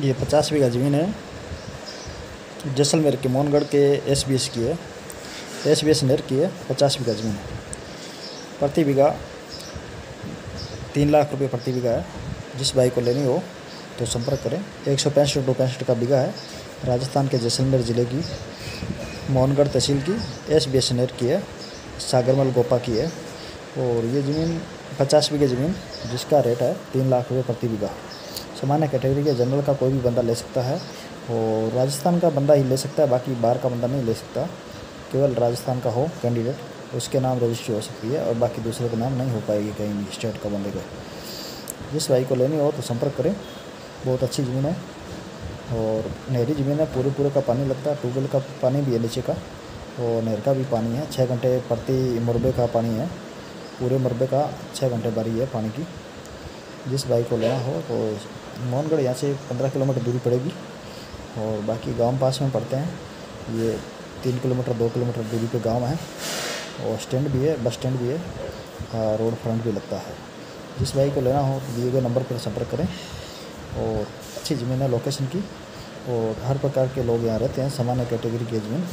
ये पचास बीघा ज़मीन है। जैसलमेर के मोहनगढ़ के एस बी एस की है। एस बी एस नेर की है, पचास बीघा ज़मीन है। प्रति बीघा तीन लाख रुपये प्रति बीघा है। जिस भाई को लेनी हो तो संपर्क करें। एक सौ पैंसठ दो पैंसठ का बीघा है। राजस्थान के जैसलमेर ज़िले की, मोहनगढ़ तहसील की एस बी एस नेर की है। सागरमल गोपा की है। और ये ज़मीन, पचास बीघे ज़मीन, जिसका रेट है तीन लाख रुपये प्रति बीघा। सामान्य कैटेगरी के जनरल का कोई भी बंदा ले सकता है और राजस्थान का बंदा ही ले सकता है, बाकी बाहर का बंदा नहीं ले सकता। केवल राजस्थान का हो कैंडिडेट उसके नाम रजिस्ट्री हो सकती है और बाकी दूसरे के नाम नहीं हो पाएगी कहीं स्टेट का बंदे का। जिस भाई को लेनी हो तो संपर्क करें, बहुत अच्छी ज़मीन है और नहरी ज़मीन है पूरे पूरे का पानी लगता है ट्यूबवेल का पानी भी है नीचे का और नहर का भी पानी है छः घंटे प्रति मुरबे का पानी है, पूरे मरबे का छः घंटे बारी है पानी की। जिस भाई को लेना हो तो मोहनगढ़ यहाँ से पंद्रह किलोमीटर दूरी पड़ेगी। और बाकी गाँव पास में पड़ते हैं। ये तीन किलोमीटर, दो किलोमीटर दूरी पे गाँव है। और स्टैंड भी है, बस स्टैंड भी है। रोड फ्रंट भी लगता है। जिस भाई को लेना हो तो दिए गए नंबर पर संपर्क करें। और अच्छी ज़मीन है लोकेशन की। और हर प्रकार के लोग यहाँ रहते हैं, सामान्य कैटेगरी की ज़मीन।